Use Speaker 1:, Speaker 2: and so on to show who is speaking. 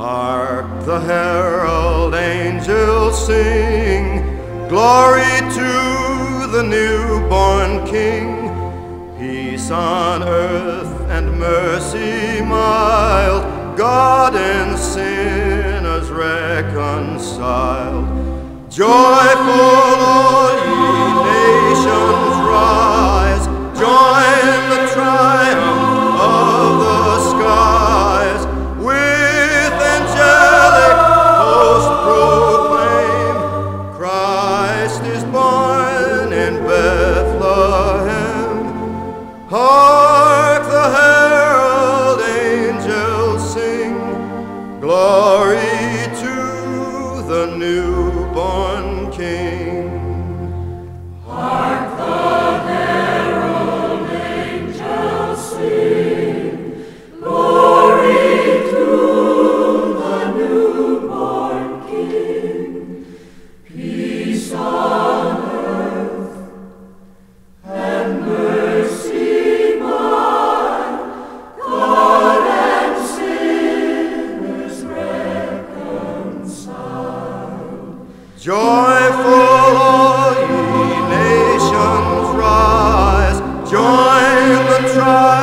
Speaker 1: Hark, the herald angels sing, Glory to the newborn King. Peace on earth and mercy mild, God and sinners reconciled. Joyful Hark the herald angels sing, glory to the newborn King. Joyful all ye nations rise, join the tribe.